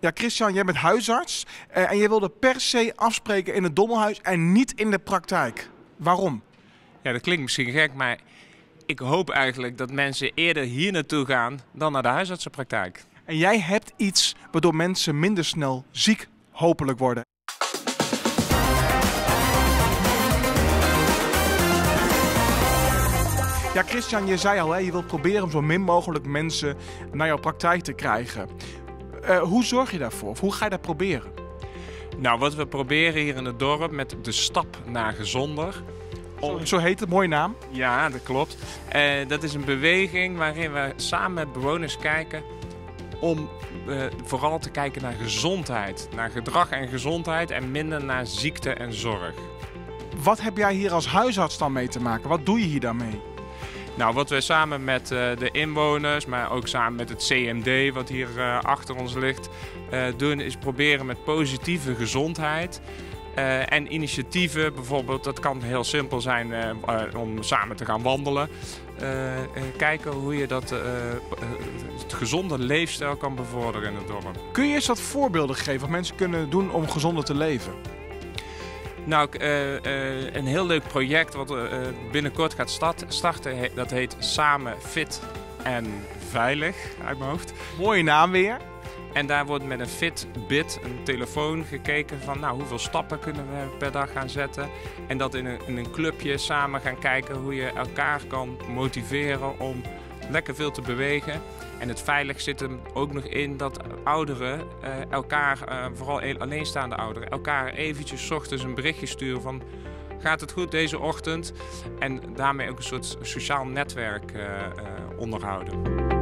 Ja, Christian, jij bent huisarts eh, en je wilde per se afspreken in het dommelhuis en niet in de praktijk. Waarom? Ja, dat klinkt misschien gek, maar ik hoop eigenlijk dat mensen eerder hier naartoe gaan dan naar de huisartsenpraktijk. En jij hebt iets waardoor mensen minder snel ziek hopelijk worden. Ja, Christian, je zei al, hè, je wilt proberen om zo min mogelijk mensen naar jouw praktijk te krijgen. Eh, hoe zorg je daarvoor? Of hoe ga je dat proberen? Nou, wat we proberen hier in het dorp met de stap naar gezonder. Zo, zo heet het, mooie naam. Ja, dat klopt. Eh, dat is een beweging waarin we samen met bewoners kijken om eh, vooral te kijken naar gezondheid. Naar gedrag en gezondheid en minder naar ziekte en zorg. Wat heb jij hier als huisarts dan mee te maken? Wat doe je hier dan mee? Nou, wat we samen met uh, de inwoners, maar ook samen met het CMD, wat hier uh, achter ons ligt, uh, doen, is proberen met positieve gezondheid. en initiatieven, bijvoorbeeld, dat kan heel simpel zijn om samen te gaan wandelen. kijken hoe je dat, het gezonde leefstijl kan bevorderen in het dorp. Kun je eens wat voorbeelden geven wat mensen kunnen doen om gezonder te leven? Nou, uh, uh, een heel leuk project wat uh, binnenkort gaat start, starten. Dat heet Samen Fit en Veilig, uit mijn hoofd. Mooie naam weer. En daar wordt met een Fitbit, een telefoon, gekeken van nou, hoeveel stappen kunnen we per dag gaan zetten. En dat in een, in een clubje samen gaan kijken hoe je elkaar kan motiveren om lekker veel te bewegen. En het veilig zit er ook nog in dat ouderen uh, elkaar, uh, vooral alleenstaande ouderen, elkaar eventjes ochtends een berichtje sturen van gaat het goed deze ochtend? En daarmee ook een soort sociaal netwerk uh, onderhouden.